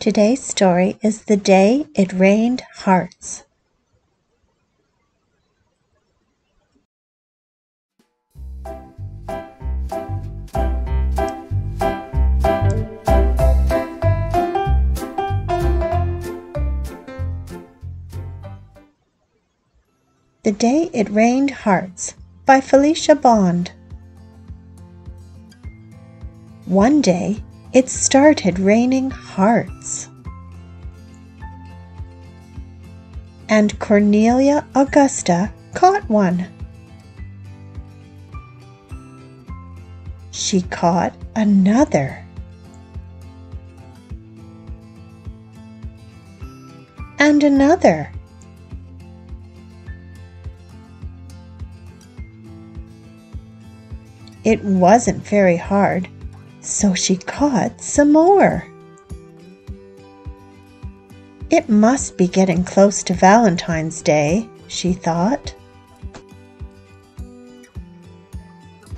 Today's story is The Day It Rained Hearts. The Day It Rained Hearts by Felicia Bond. One day it started raining hearts. And Cornelia Augusta caught one. She caught another. And another. It wasn't very hard so she caught some more. It must be getting close to Valentine's Day, she thought.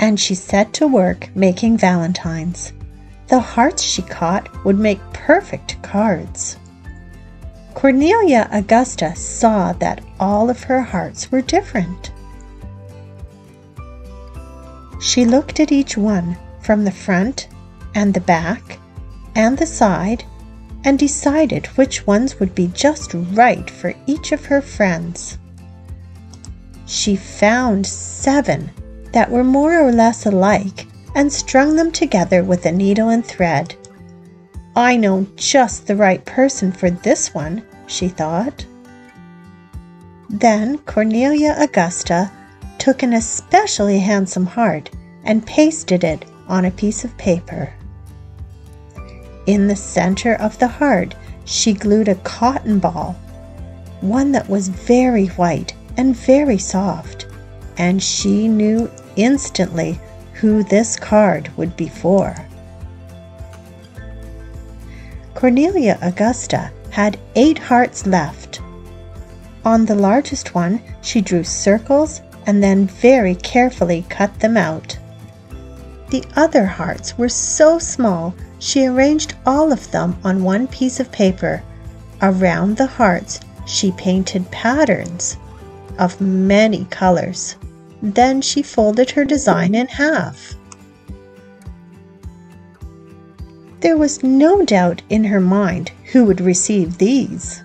And she set to work making valentines. The hearts she caught would make perfect cards. Cornelia Augusta saw that all of her hearts were different. She looked at each one from the front and the back and the side and decided which ones would be just right for each of her friends. She found seven that were more or less alike and strung them together with a needle and thread. I know just the right person for this one, she thought. Then Cornelia Augusta took an especially handsome heart and pasted it on a piece of paper. In the center of the heart, she glued a cotton ball, one that was very white and very soft, and she knew instantly who this card would be for. Cornelia Augusta had eight hearts left. On the largest one, she drew circles and then very carefully cut them out. The other hearts were so small she arranged all of them on one piece of paper. Around the hearts, she painted patterns of many colors. Then she folded her design in half. There was no doubt in her mind who would receive these.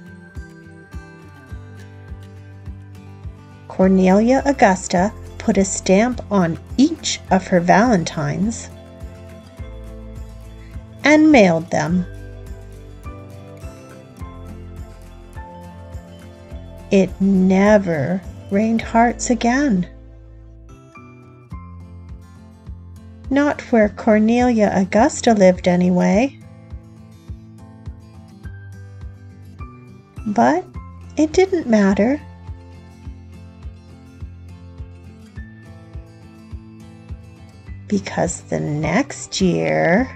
Cornelia Augusta put a stamp on each of her valentines and mailed them. It never rained hearts again. Not where Cornelia Augusta lived, anyway. But it didn't matter. because the next year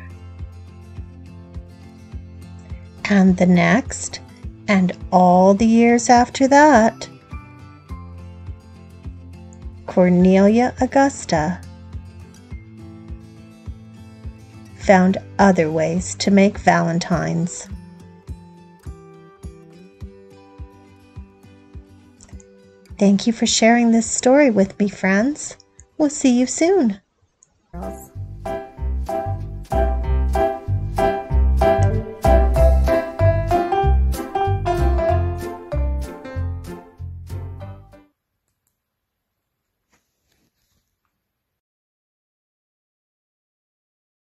and the next and all the years after that, Cornelia Augusta found other ways to make valentines. Thank you for sharing this story with me, friends. We'll see you soon.